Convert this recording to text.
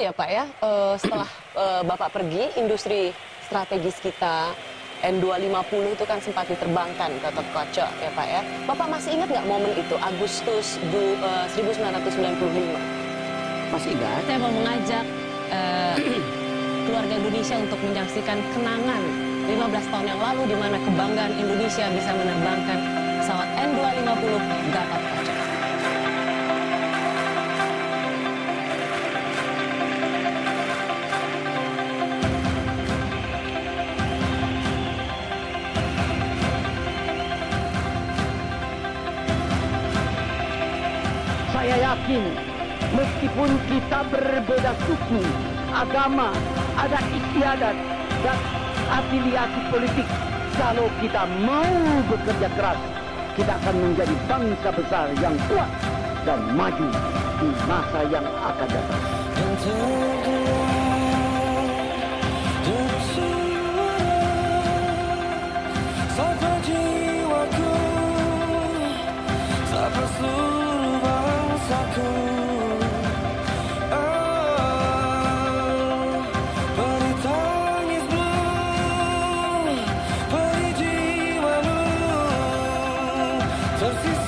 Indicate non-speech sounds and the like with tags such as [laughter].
ya Pak ya, uh, setelah uh, Bapak pergi, industri strategis kita N250 itu kan sempat diterbangkan ke Tokoco ya Pak ya. Bapak masih ingat nggak momen itu, Agustus du, uh, 1995? Masih ingat. Saya mau mengajak uh, [clears throat] keluarga Indonesia untuk menyaksikan kenangan 15 tahun yang lalu di mana kebanggaan Indonesia bisa menerbangkan pesawat N250 Gatot Kaca. Saya yakin meskipun kita berbeda suku, agama, adat istiadat, dan afiliasi politik, kalau kita mau bekerja keras, kita akan menjadi bangsa besar yang kuat dan maju di masa yang akan datang. Sorcisa.